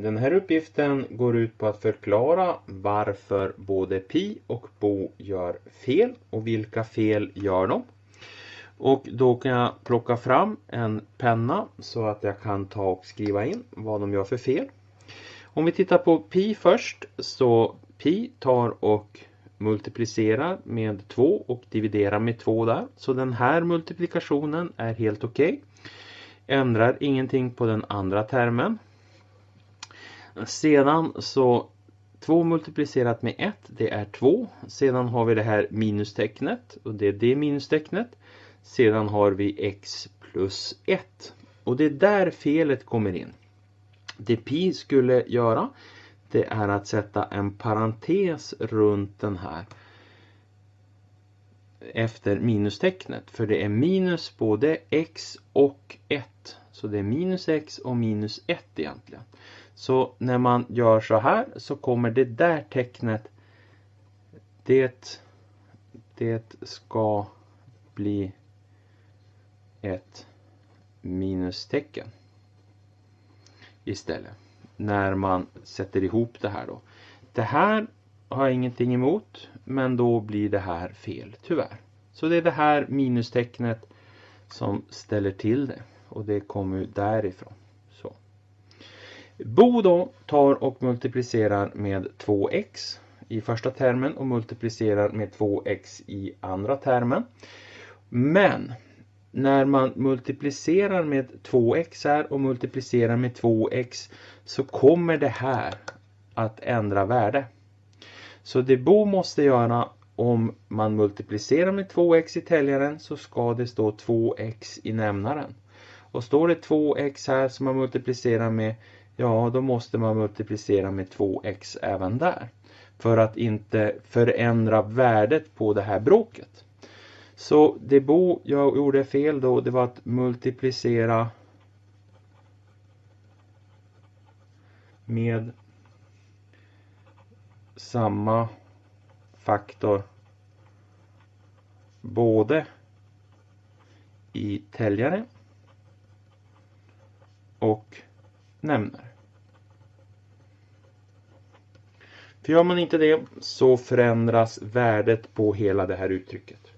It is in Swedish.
Den här uppgiften går ut på att förklara varför både Pi och Bo gör fel och vilka fel gör de. Och då kan jag plocka fram en penna så att jag kan ta och skriva in vad de gör för fel. Om vi tittar på Pi först så Pi tar och multiplicerar med 2 och dividerar med 2 där. Så den här multiplikationen är helt okej. Okay. Ändrar ingenting på den andra termen. Sedan så 2 multiplicerat med 1 det är 2. Sedan har vi det här minustecknet och det är det minustecknet. Sedan har vi x plus 1. Och det är där felet kommer in. Det pi skulle göra det är att sätta en parentes runt den här efter minustecknet. För det är minus både x och 1. Så det är minus x och minus 1 egentligen. Så när man gör så här så kommer det där tecknet det, det ska bli ett minustecken istället. När man sätter ihop det här då. Det här har jag ingenting emot men då blir det här fel tyvärr. Så det är det här minustecknet som ställer till det och det kommer därifrån. Så. Bo då tar och multiplicerar med 2x i första termen och multiplicerar med 2x i andra termen. Men när man multiplicerar med 2x här och multiplicerar med 2x så kommer det här att ändra värde. Så det Bo måste göra om man multiplicerar med 2x i täljaren så ska det stå 2x i nämnaren. Och står det 2x här som man multiplicerar med, ja då måste man multiplicera med 2x även där. För att inte förändra värdet på det här bråket. Så det Bo jag gjorde fel då, det var att multiplicera med samma faktor både i täljare och nämnare. För gör man inte det så förändras värdet på hela det här uttrycket.